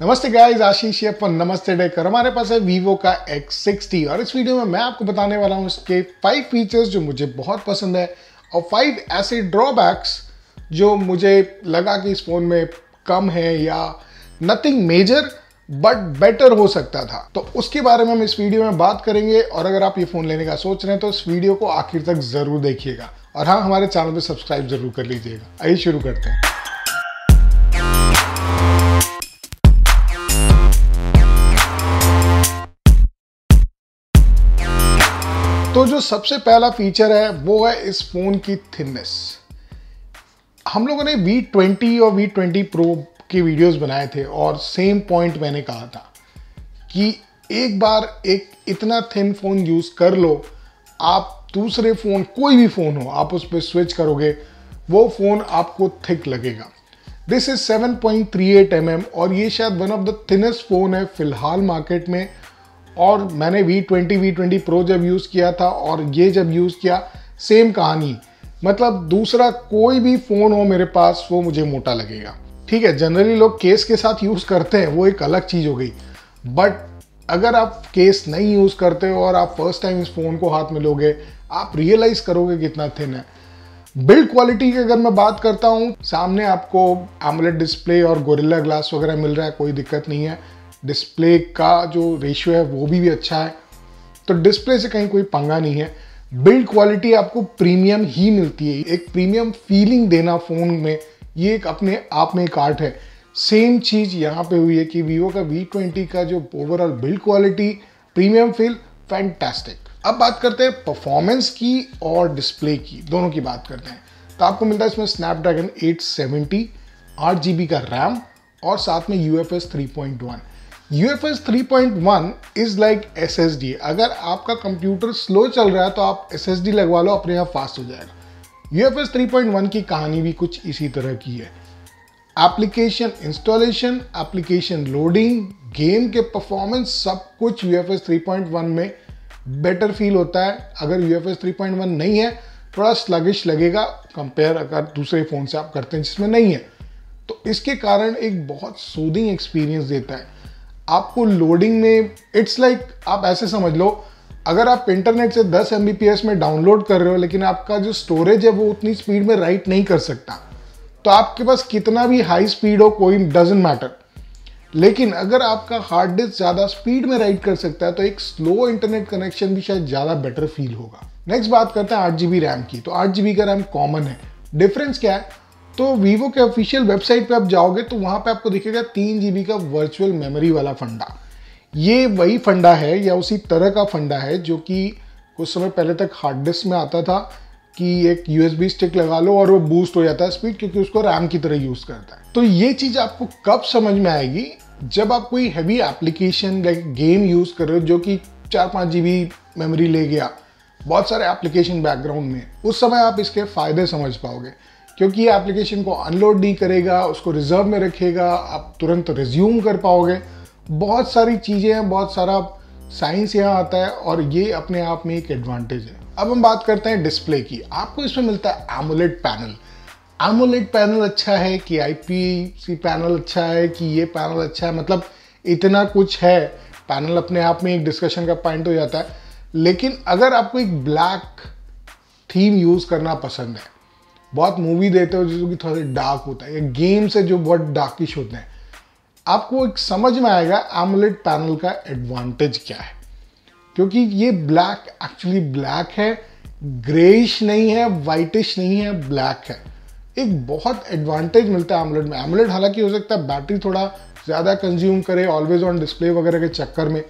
नमस्ते गाइस आशीष अपन नमस्ते डेकर हमारे पास है वीवो का X60 और इस वीडियो में मैं आपको बताने वाला हूँ इसके फाइव फीचर्स जो मुझे बहुत पसंद है और फाइव ऐसे ड्रॉबैक्स जो मुझे लगा कि इस फ़ोन में कम है या नथिंग मेजर बट बेटर हो सकता था। तो उसके बारे में हम इस वीडियो में बात करेंगे और अगर आप ये फ़ोन लेने का सोच रहे हैं तो इस वीडियो को आखिर तक ज़रूर देखिएगा। और हाँ हमारे चैनल पर सब्सक्राइब ज़रूर कर लीजिएगा। आइए शुरू करते हैं। तो जो सबसे पहला फीचर है, वो है इस फ़ोन की थिननेस हम लोगों ने V20 और V20 Pro के वीडियोस बनाए थे और सेम पॉइंट मैंने कहा था कि एक बार एक इतना थिन फ़ोन यूज़ कर लो, आप दूसरे फ़ोन कोई भी फ़ोन हो, आप उस पर स्विच करोगे, वो फ़ोन आपको थिक लगेगा. दिस इज़ 7.38 पॉइंट mm और ये शायद one of the thinnest phone है फ़िलहाल मार्केट में. और मैंने V twenty V twenty pro जब यूज़ किया था और ये जब यूज़ किया सेम कहानी। मतलब दूसरा कोई भी फ़ोन हो मेरे पास, वो मुझे मोटा लगेगा। ठीक है जनरली लोग केस के साथ यूज़ करते हैं, वो एक अलग चीज़ हो गई। बट अगर आप केस नहीं यूज़ करते हो और आप फ़र्स्ट टाइम इस फ़ोन को हाथ में लोगे, आप रियलाइज़ करोगे कितना थिन है। बिल्ड क्वालिटी की अगर मैं बात करता हूँ, सामने आपको एमलेट डिस्प्ले और गोरिल्ला ग्लास वगैरह मिल रहा है, कोई दिक्कत नहीं है। डिस्प्ले का जो रेशियो है वो भी, भी अच्छा है। तो डिस्प्ले से कहीं कोई पंगा नहीं है। बिल्ड क्वालिटी आपको प्रीमियम ही मिलती है। एक प्रीमियम फीलिंग देना फ़ोन में ये एक अपने आप में एक आर्ट है। सेम चीज़ यहाँ पे हुई है कि वीवो का V20 का जो overall build quality premium feel fantastic अब बात करते हैं परफॉर्मेंस की और डिस्प्ले की। दोनों की बात करते हैं। तो आपको मिलता है इसमें स्नैपड्रैगन 870 8 जीबी का रैम और साथ में U F S three point one U F S three point one is like S S D अगर आपका कंप्यूटर स्लो चल रहा है तो आप एस एस डी लगवा लो, अपने आप फास्ट हो जाएगा। U F S three point one की कहानी भी कुछ इसी तरह की है। Application installation application loading game के परफॉर्मेंस सब कुछ U F S three point one में बेटर फील होता है। अगर U F S three point one नहीं है, थोड़ा स्लगिश लगेगा कंपेयर अगर दूसरे फ़ोन से आप करते हैं जिसमें नहीं है। तो इसके कारण एक बहुत सूदिंग एक्सपीरियंस देता है। आपको लोडिंग में इट्स लाइक like, आप ऐसे समझ लो अगर आप इंटरनेट से 10 एम में डाउनलोड कर रहे हो लेकिन आपका जो स्टोरेज है वो उतनी स्पीड में राइट नहीं कर सकता। तो आपके पास कितना भी हाई स्पीड हो कोई डजेंट मैटर लेकिन अगर आपका हार्ड डिस्क ज़्यादा स्पीड में राइट कर सकता है तो एक स्लो इंटरनेट कनेक्शन भी शायद ज़्यादा बेटर फील होगा। नेक्स्ट बात करते हैं आठ जी रैम की। तो आठ जी का रैम कॉमन है। डिफरेंस क्या है? तो वीवो के ऑफिशियल वेबसाइट पे आप जाओगे तो वहाँ पे आपको दिखेगा तीन जीबी का वर्चुअल मेमोरी वाला फंडा। ये वही फंडा है या उसी तरह का फंडा है जो कि कुछ समय पहले तक हार्ड डिस्क में आता था कि एक यूएसबी स्टिक लगा लो और वो बूस्ट हो जाता है स्पीड क्योंकि उसको रैम की तरह यूज़ करता है। तो ये चीज़ आपको कब समझ में आएगी? जब आप कोई heavy application like game use कर रहे हो जो कि चार पाँच जीबी मेमोरी ले गया, बहुत सारे एप्लीकेशन बैकग्राउंड में, उस समय आप इसके फ़ायदे समझ पाओगे। क्योंकि ये एप्लीकेशन को अनलोड नहीं करेगा, उसको रिज़र्व में रखेगा, आप तुरंत रिज्यूम कर पाओगे। बहुत सारी चीज़ें हैं, बहुत सारा साइंस यहाँ आता है और ये अपने आप में एक एडवांटेज है। अब हम बात करते हैं डिस्प्ले की। आपको इसमें मिलता है एमोलेट पैनल एमोलेट पैनल अच्छा है कि आईपीसी पैनल अच्छा है कि ये पैनल अच्छा है? मतलब इतना कुछ है पैनल अपने आप में एक डिस्कशन का पॉइंट हो जाता है। लेकिन अगर आपको एक ब्लैक थीम यूज़ करना पसंद है बहुत मूवी देते हो जो कि थोड़ा डार्क होता है, या गेम से जो बहुत डार्किश होते हैं। आपको एक समझ में आएगा एमुलेट पैनल का एडवांटेज क्या है। क्योंकि ये ब्लैक एक्चुअली ब्लैक है ग्रेइश नहीं है वाइटिश नहीं है ब्लैक है। एक बहुत एडवांटेज मिलता है एमुलेट में। एमुलेट हालाँकि हो सकता है बैटरी थोड़ा ज़्यादा कंज्यूम करे ऑलवेज ऑन डिस्प्ले वगैरह के चक्कर में।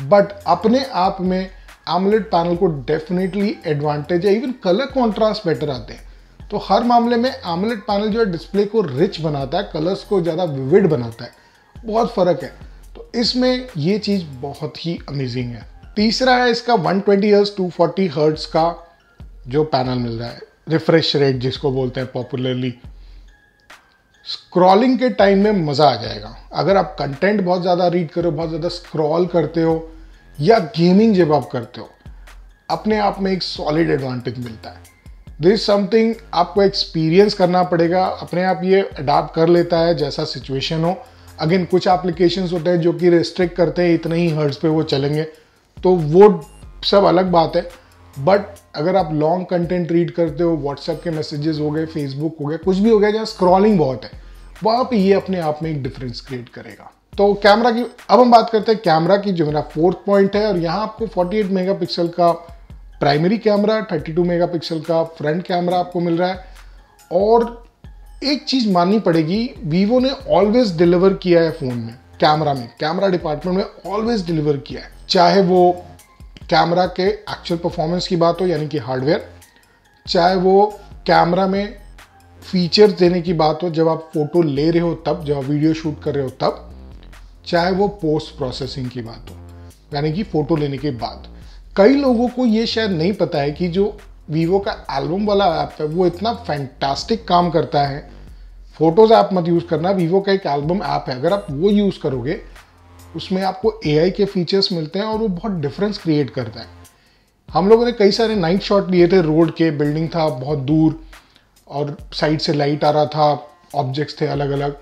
बट अपने आप में एमुलेट पैनल को डेफिनेटली एडवांटेज है। इवन कलर कॉन्ट्रास्ट बेटर आते हैं। तो हर मामले में एमलेट पैनल जो है डिस्प्ले को रिच बनाता है कलर्स को ज़्यादा विविड बनाता है। बहुत फ़र्क है। तो इसमें ये चीज़ बहुत ही अमेजिंग है। तीसरा है इसका 120 ट्वेंटी हर्ट्स टू फोर्टी का जो पैनल मिल रहा है। रिफ्रेश रेट जिसको बोलते हैं पॉपुलरली स्क्रॉलिंग के टाइम में मज़ा आ जाएगा। अगर आप कंटेंट बहुत ज़्यादा रीड करो बहुत ज़्यादा स्क्रॉल करते हो, या गेमिंग जब आप करते हो, अपने आप में एक सॉलिड एडवांटेज मिलता है। दिस समथिंग आपको एक्सपीरियंस करना पड़ेगा। अपने आप ये अडाप्ट कर लेता है, जैसा सिचुएशन हो। अगेन कुछ एप्लीकेशन होते हैं जो कि रिस्ट्रिक्ट करते हैं, इतने ही हर्ट्स पे वो चलेंगे। तो वो सब अलग बात है। बट अगर आप लॉन्ग कंटेंट रीड करते हो व्हाट्सएप के मैसेजेस हो गए फेसबुक हो गया कुछ भी हो गया, जहाँ स्क्रॉलिंग बहुत है, वहाँ पे ये अपने आप में एक डिफरेंस क्रिएट करेगा। तो कैमरा की, अब हम बात करते हैं कैमरा की, जो मेरा फोर्थ पॉइंट है, और यहाँ आपको 48 मेगापिक्सल का प्राइमरी कैमरा 32 मेगापिक्सल का फ्रंट कैमरा आपको मिल रहा है। और एक चीज़ माननी पड़ेगी वीवो ने ऑलवेज डिलीवर किया है फ़ोन में, कैमरा में, कैमरा डिपार्टमेंट में ऑलवेज डिलीवर किया है। चाहे वो कैमरा के एक्चुअल परफॉर्मेंस की बात हो, यानी कि हार्डवेयर चाहे वो कैमरा में फीचर्स देने की बात हो, जब आप फ़ोटो ले रहे हो तब, जब आप वीडियो शूट कर रहे हो तब, चाहे वो पोस्ट प्रोसेसिंग की बात हो, यानी कि फ़ोटो लेने के बाद। कई लोगों को ये शायद नहीं पता है कि जो वीवो का एल्बम वाला ऐप है, वो इतना फैंटास्टिक काम करता है। फ़ोटोज़ ऐप मत यूज़ करना वीवो का एक एल्बम ऐप है। अगर आप वो यूज़ करोगे, उसमें आपको एआई के फीचर्स मिलते हैं और वो बहुत डिफरेंस क्रिएट करता है। हम लोगों ने कई सारे नाइट शॉट लिए थे रोड के बिल्डिंग था बहुत दूर, और साइड से लाइट आ रहा था ऑब्जेक्ट्स थे अलग अलग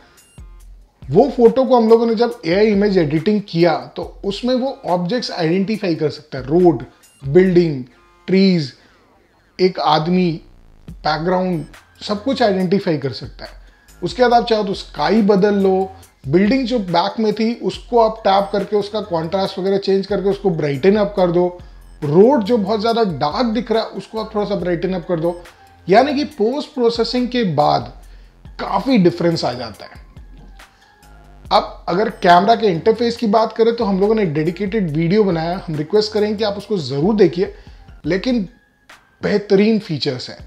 वो फ़ोटो को हम लोगों ने जब एआई इमेज एडिटिंग किया तो उसमें वो ऑब्जेक्ट्स आइडेंटिफाई कर सकता है। रोड बिल्डिंग ट्रीज एक आदमी बैकग्राउंड सब कुछ आइडेंटिफाई कर सकता है। उसके बाद आप चाहो तो स्काई बदल लो। बिल्डिंग जो बैक में थी, उसको आप टैप करके, उसका कॉन्ट्रास्ट वगैरह चेंज करके, उसको ब्राइटन अप कर दो। रोड जो बहुत ज़्यादा डार्क दिख रहा है, उसको आप थोड़ा सा ब्राइटन अप कर दो। यानी कि पोस्ट प्रोसेसिंग के बाद काफ़ी डिफरेंस आ जाता है। अब अगर कैमरा के इंटरफेस की बात करें तो हम लोगों ने डेडिकेटेड वीडियो बनाया हम रिक्वेस्ट करेंगे कि आप उसको ज़रूर देखिए, लेकिन बेहतरीन फीचर्स हैं।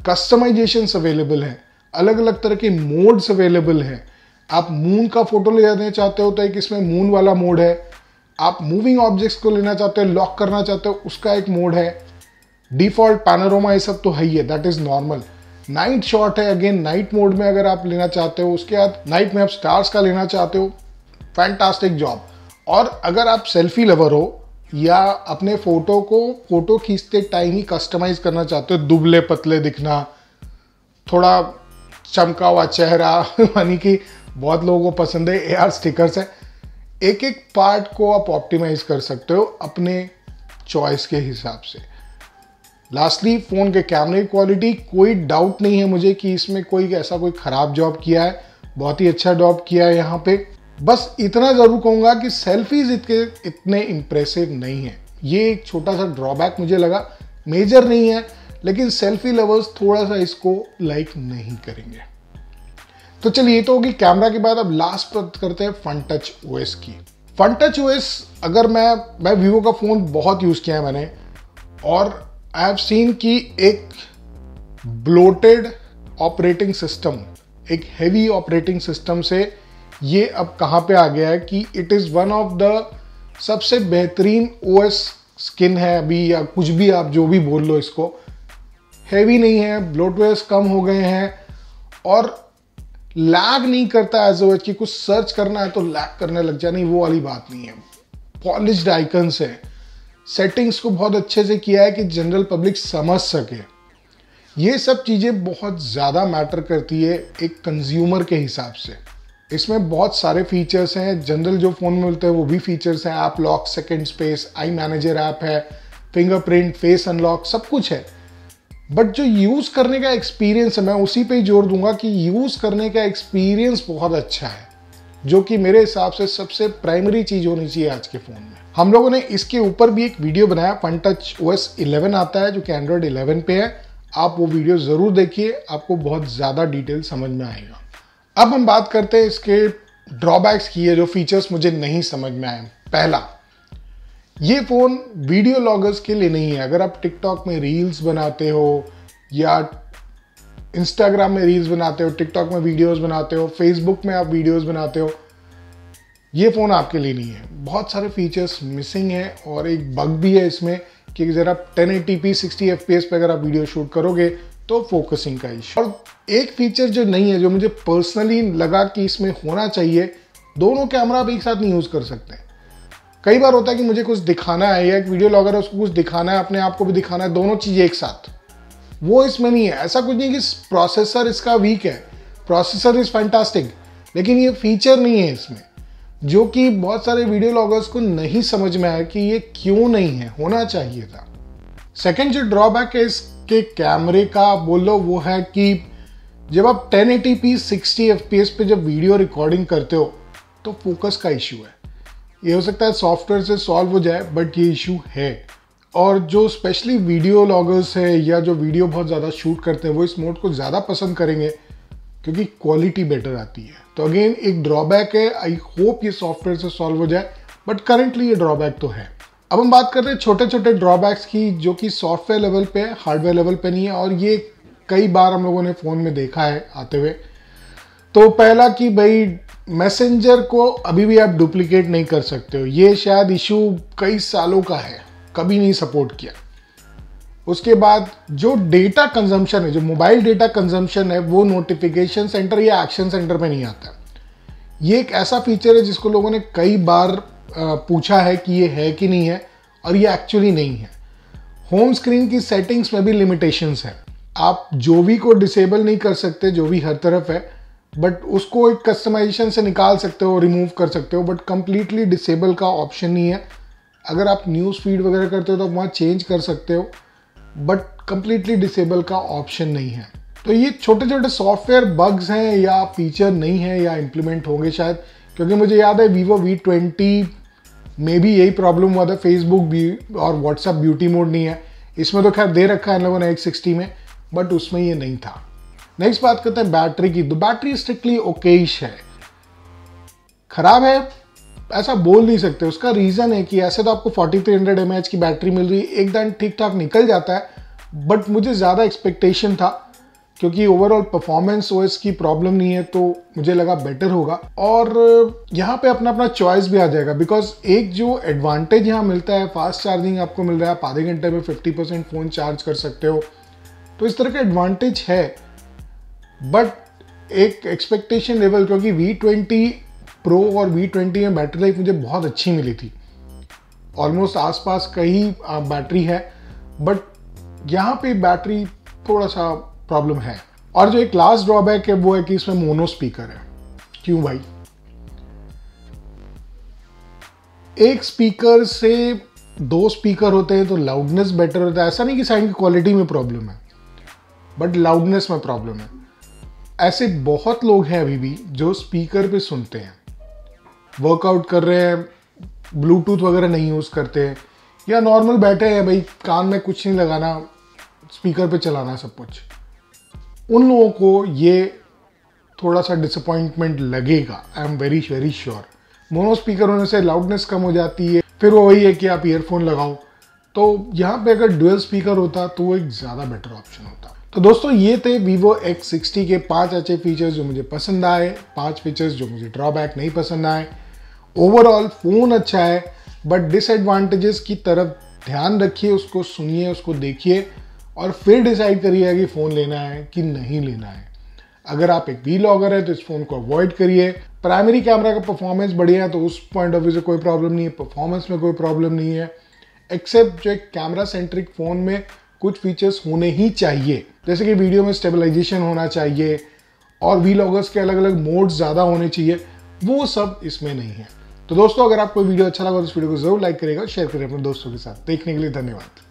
कस्टमाइजेशन अवेलेबल है। अलग अलग तरह के मोड्स अवेलेबल हैं। आप मून का फ़ोटो ले जाना चाहते हो तो एक इसमें मून वाला मोड है। आप मूविंग ऑब्जेक्ट्स को लेना चाहते हो लॉक करना चाहते हो, उसका एक मोड है। डिफ़ॉल्ट पैनोरोमा ये सब तो है ही है that is normal night shot है अगेन, नाइट मोड में अगर आप लेना चाहते हो, उसके बाद नाइट में आप स्टार्स का लेना चाहते हो फैंटास्टिक जॉब और अगर आप सेल्फी लवर हो, या अपने फ़ोटो को फ़ोटो खींचते टाइम ही कस्टमाइज करना चाहते हो, दुबले पतले दिखना, थोड़ा चमका हुआ चेहरा, यानी कि बहुत लोगों को पसंद है ए आर स्टिकर्स है। एक एक पार्ट को आप ऑप्टिमाइज कर सकते हो अपने चॉइस के हिसाब से। लास्टली फ़ोन के कैमरे क्वालिटी कोई डाउट नहीं है मुझे कि इसमें कोई ऐसा कोई ख़राब जॉब किया है। बहुत ही अच्छा जॉब किया है यहाँ पे। बस इतना ज़रूर कहूँगा कि सेल्फीज इतने इतने इम्प्रेसिव नहीं है। ये एक छोटा सा ड्रॉबैक मुझे लगा। मेजर नहीं है, लेकिन सेल्फी लवर्स थोड़ा सा इसको लाइक नहीं करेंगे। तो चलिए, ये तो होगी कैमरा के बाद अब लास्ट बात करते हैं फन टच ओएस की। फन टच ओएस अगर मैं मैं वीवो का फ़ोन बहुत यूज़ किया है मैंने, और आई हैव सीन कि एक ब्लोटेड ऑपरेटिंग सिस्टम एक हैवी ऑपरेटिंग सिस्टम से ये अब कहाँ पे आ गया है कि it is one of the सबसे बेहतरीन ओ एस स्किन है अभी या कुछ भी आप जो भी बोल लो इसको। हैवी नहीं है ब्लोटवेयर्स कम हो गए हैं और लैग नहीं करता एज ओ कि कुछ सर्च करना है तो लैग करने लग जाए, नहीं, वो वाली बात नहीं है। पॉलिश्ड आइकन्स है। सेटिंग्स को बहुत अच्छे से किया है कि जनरल पब्लिक समझ सके। ये सब चीज़ें बहुत ज़्यादा मैटर करती है एक कंज्यूमर के हिसाब से। इसमें बहुत सारे फीचर्स हैं। जनरल जो फ़ोन में मिलते हैं, वो भी फीचर्स हैं। App lock second space I manager app है फिंगरप्रिंट फेस अनलॉक सब कुछ है। बट जो यूज़ करने का एक्सपीरियंस है, मैं उसी पे ही ज़ोर दूँगा कि यूज़ करने का एक्सपीरियंस बहुत अच्छा है, जो कि मेरे हिसाब से सबसे प्राइमरी चीज़ होनी चाहिए आज के फ़ोन में। हम लोगों ने इसके ऊपर भी एक वीडियो बनाया fun touch O S eleven आता है, जो कि एंड्रॉयड इलेवन पे है। आप वो वीडियो ज़रूर देखिए, आपको बहुत ज़्यादा डिटेल समझ में आएगा। अब हम बात करते हैं इसके ड्रॉबैक्स की है जो फीचर्स मुझे नहीं समझ में आए। पहला, ये फ़ोन वीडियो लॉगर्स के लिए नहीं है। अगर आप टिकटॉक में रील्स बनाते हो, या इंस्टाग्राम में रील्स बनाते हो टिकटॉक में वीडियोस बनाते हो फेसबुक में आप वीडियोस बनाते हो ये फ़ोन आपके लिए नहीं है। बहुत सारे फीचर्स मिसिंग है और एक बग भी है इसमें कि ज़रा ten eighty P P S पर अगर आप वीडियो शूट करोगे तो फोकसिंग का इशू और एक फीचर जो नहीं है, जो मुझे पर्सनली लगा कि इसमें होना चाहिए, दोनों कैमरा आप एक साथ नहीं यूज़ कर सकते। कई बार होता है कि मुझे कुछ दिखाना है या एक वीडियो लॉगर है, उसको कुछ दिखाना है, अपने आप को भी दिखाना है, दोनों चीज़ें एक साथ। वो इसमें नहीं है। ऐसा कुछ नहीं कि प्रोसेसर इसका वीक है। प्रोसेसर इज़ फैंटास्टिक लेकिन ये फीचर नहीं है इसमें। जो कि बहुत सारे वीडियो लॉगर्स को नहीं समझ में आया कि ये क्यों नहीं है, होना चाहिए था। सेकेंड जो ड्रॉबैक है इसके कैमरे का, बोल लो, वो है कि जब आप 1080p 60 fps पे जब वीडियो रिकॉर्डिंग करते हो तो फोकस का इश्यू है। ये हो सकता है सॉफ्टवेयर से सॉल्व हो जाए बट ये इशू है। और जो स्पेशली वीडियो लॉगर्स है, या जो वीडियो बहुत ज़्यादा शूट करते हैं, वो इस मोड को ज़्यादा पसंद करेंगे। क्योंकि क्वालिटी बेटर आती है। तो अगेन एक ड्रॉबैक है। आई होप ये सॉफ्टवेयर से सॉल्व हो जाए बट करेंटली ये ड्रॉबैक तो है। अब हम बात कर रहे हैं छोटे छोटे ड्रॉबैक्स की, जो कि सॉफ्टवेयर लेवल पे हार्डवेयर लेवल पे नहीं है, और ये कई बार हम लोगों ने फ़ोन में देखा है आते हुए। तो पहला कि भाई मैसेंजर को अभी भी आप डुप्लीकेट नहीं कर सकते हो। ये शायद इशू कई सालों का है। कभी नहीं सपोर्ट किया। उसके बाद जो डेटा कंजम्पशन है, जो मोबाइल डेटा कंजम्पशन है, वो नोटिफिकेशन सेंटर या एक्शन सेंटर में नहीं आता। ये एक ऐसा फीचर है जिसको लोगों ने कई बार पूछा है कि ये है कि नहीं है और ये एक्चुअली नहीं है। होम स्क्रीन की सेटिंग्स में भी लिमिटेशंस है। आप जो भी को डिसेबल नहीं कर सकते, जो भी हर तरफ़ है बट उसको एक कस्टमाइजेशन से निकाल सकते हो रिमूव कर सकते हो बट कम्प्लीटली डिसेबल का ऑप्शन नहीं है। अगर आप न्यूज़ फ़ीड वगैरह करते हो तो आप वहाँ चेंज कर सकते हो। बट कंप्लीटली डिसेबल का ऑप्शन नहीं है। तो ये छोटे छोटे सॉफ्टवेयर बग्स हैं या फीचर नहीं है या इम्प्लीमेंट होंगे शायद, क्योंकि मुझे याद है वीवो वी ट्वेंटी में भी यही प्रॉब्लम हुआ था। फेसबुक भी और व्हाट्सअप ब्यूटी मोड नहीं है। इसमें तो खैर दे रखा है इन लोगों ने सिक्सटी में बट उसमें ये नहीं था। नेक्स्ट बात करते हैं बैटरी की। तो बैटरी स्ट्रिक्टली ओकेश है। खराब है ऐसा बोल नहीं सकते, उसका रीज़न है कि ऐसे तो आपको 4300 mAh की बैटरी मिल रही है एकदम ठीक ठाक निकल जाता है बट मुझे ज़्यादा एक्सपेक्टेशन था, क्योंकि ओवरऑल परफॉर्मेंस ओएस की प्रॉब्लम नहीं है तो मुझे लगा बेटर होगा, और यहाँ पे अपना अपना चॉइस भी आ जाएगा बिकॉज़ एक जो एडवांटेज यहाँ मिलता है फास्ट चार्जिंग आपको मिल रहा है, आप आधे घंटे में 50 परसेंट फ़ोन चार्ज कर सकते हो तो इस तरह का एडवांटेज है बट एक एक्सपेक्टेशन लेवल क्योंकि वी ट्वेंटी प्रो और वी ट्वेंटी में बैटरी लाइफ मुझे बहुत अच्छी मिली थी। ऑलमोस्ट आसपास कई बैटरी है बट यहाँ पे बैटरी थोड़ा सा प्रॉब्लम है। और जो एक लास्ट ड्रॉबैक है, वो है कि इसमें मोनो स्पीकर है। क्यों भाई? एक स्पीकर से दो स्पीकर होते हैं तो लाउडनेस बेटर होता है। ऐसा नहीं कि साउंड की क्वालिटी में प्रॉब्लम है बट लाउडनेस में प्रॉब्लम है। ऐसे बहुत लोग हैं अभी भी जो स्पीकर पे सुनते हैं। वर्कआउट कर रहे हैं ब्लूटूथ वगैरह नहीं यूज़ करते हैं, या नॉर्मल बैठे हैं भाई, कान में कुछ नहीं लगाना स्पीकर पे चलाना सब कुछ। उन लोगों को ये थोड़ा सा डिसअपॉइंटमेंट लगेगा I am very very sure mono speaker होने से लाउडनेस कम हो जाती है, फिर वो वही है कि आप ईयरफोन लगाओ। तो यहाँ पे अगर डुअल स्पीकर होता तो वो एक ज़्यादा बेटर ऑप्शन होता। तो दोस्तों, ये थे Vivo X60 के पाँच अच्छे फीचर्स जो मुझे पसंद आए, पाँच फीचर्स जो मुझे ड्रॉबैक नहीं पसंद आए। ओवरऑल फ़ोन अच्छा है बट डिसएडवांटेजेस की तरफ़ ध्यान रखिए, उसको सुनिए, उसको देखिए और फिर डिसाइड करिए कि फ़ोन लेना है कि नहीं लेना है। अगर आप एक वी लॉगर है तो इस फ़ोन को अवॉइड करिए। प्राइमरी कैमरा का परफॉर्मेंस बढ़िया है तो उस पॉइंट ऑफ़ व्यू से कोई प्रॉब्लम नहीं है परफॉर्मेंस में कोई प्रॉब्लम नहीं है। एक्सेप्ट जो एक कैमरा सेंट्रिक फ़ोन में कुछ फीचर्स होने ही चाहिए। जैसे कि वीडियो में स्टेबलाइजेशन होना चाहिए और वी के अलग अलग मोड्स ज़्यादा होने चाहिए, वो सब इसमें नहीं है। तो दोस्तों, अगर आपको वीडियो अच्छा लगा तो इस वीडियो को ज़रूर लाइक करेगा शेयर करें अपने दोस्तों के साथ। देखने के लिए धन्यवाद।